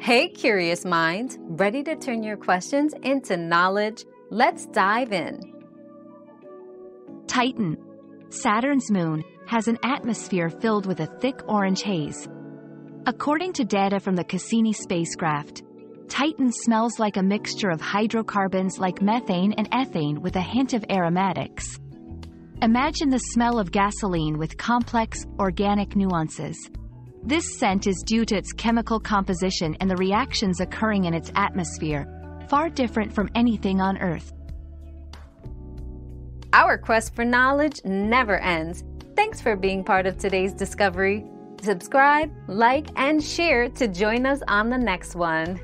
Hey, curious minds, ready to turn your questions into knowledge? Let's dive in. Titan, Saturn's moon, has an atmosphere filled with a thick orange haze. According to data from the Cassini spacecraft, Titan smells like a mixture of hydrocarbons like methane and ethane with a hint of aromatics. Imagine the smell of gasoline with complex, organic nuances. This scent is due to its chemical composition and the reactions occurring in its atmosphere, far different from anything on Earth. Our quest for knowledge never ends. Thanks for being part of today's discovery. Subscribe, like, and share to join us on the next one.